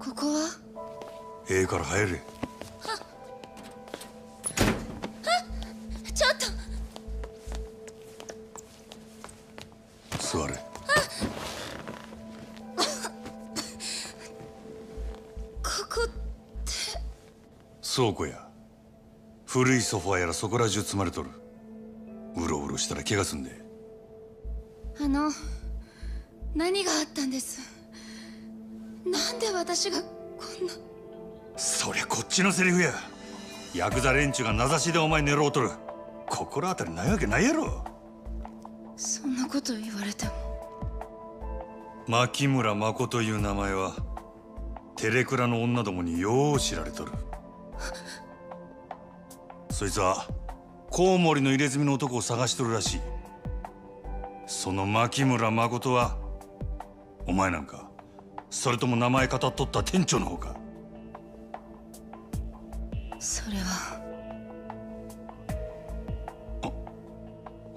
ここは？ええから入れ。ちょっと。座れ。ここ倉庫や。古いソファやらそこら中積まれとる。うろうろしたら怪我すんで。あの何があったんです？なんで私がこんな。そりゃこっちのセリフや。ヤクザ連中が名指しでお前狙おうとる。心当たりないわけないやろ。そんなこと言われても。牧村誠という名前はテレクラの女どもによう知られとる。そいつはコウモリの入れ墨の男を探しとるらしい。その牧村誠はお前なんかそれとも名前語っとった店長の方か？それは。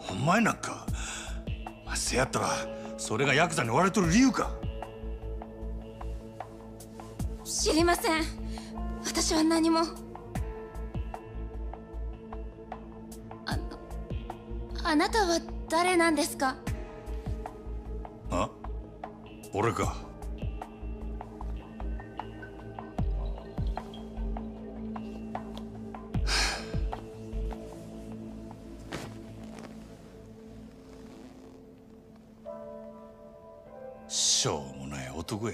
お前なんか。まあせやったらそれがヤクザに追われとる理由か？知りません。私は何も。あのあなたは誰なんですか？あ俺かしょうもない男や。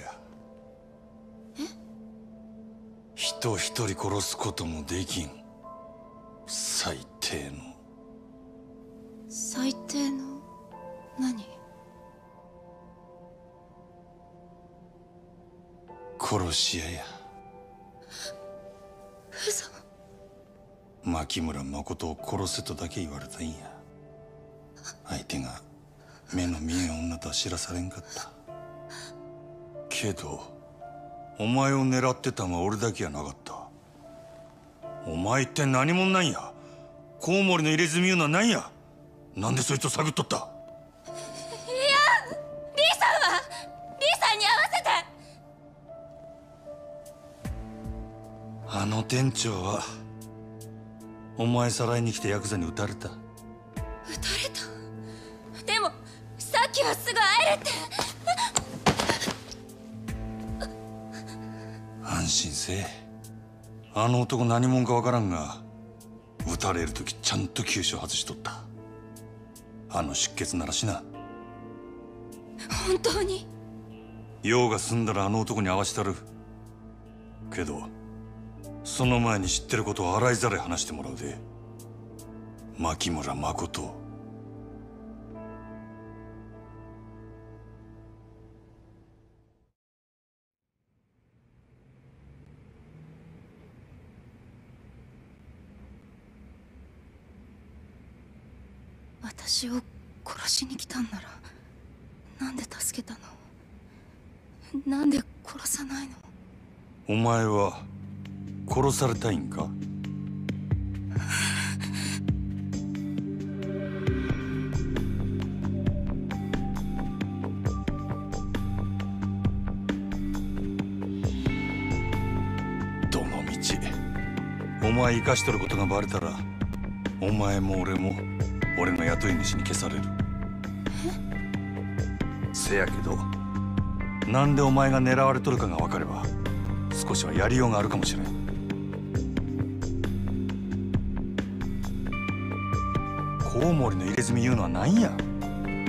人一人殺すこともできん。最低の。最低の？何？殺し屋や。嘘。牧村誠を殺せとだけ言われたんや。相手が目の見えん女とは知らされんかったけどお前を狙ってたのは俺だけやなかった。お前って何者なんや？コウモリの入れ墨いうのは何や？なんでそいつを探っとった？リーさんは？リーさんに合わせて！あの店長はお前さらいに来てヤクザに撃たれた。撃たれた？でもさっきはすぐ安心せえ。あの男何者かわからんが撃たれる時ちゃんと急所外しとった。あの出血ならしな。本当に？用が済んだらあの男に会わしたる。けどその前に知ってることを洗いざらい話してもらうで。牧村誠私を殺しに来たんならなんで助けたの？なんで殺さないの？お前は殺されたいんか？どの道？お前生かしとることがバレたらお前も俺も俺の雇い主に消される。せやけどなんでお前が狙われとるかが分かれば少しはやりようがあるかもしれん。コウモリの入れ墨言うのは何や？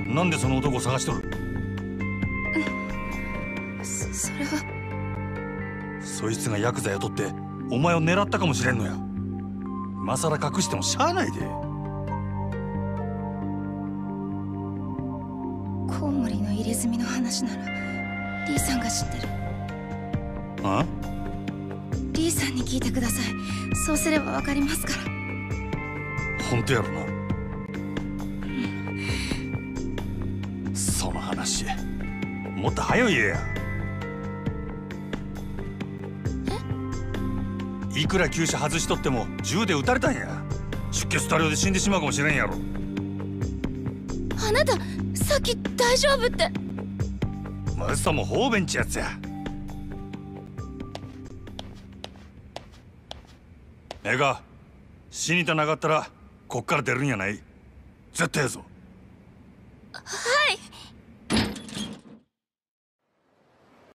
なんでその男を探しとる？そそれは。そいつがヤクザ雇ってお前を狙ったかもしれんのや。今さら隠してもしゃあないでコウモリの入れ墨の話ならリーさんが知ってる。あ？リーさんに聞いてください。そうすればわかりますから。本当やろな。その話もっと早いや。いくら急所外しとっても銃で撃たれたんや。出血多量で死んでしまうかもしれんやろあなたさっき大丈夫って。マサも方便ちやつや。ええか死にたなかったらこっから出るんやない。絶対やぞ。は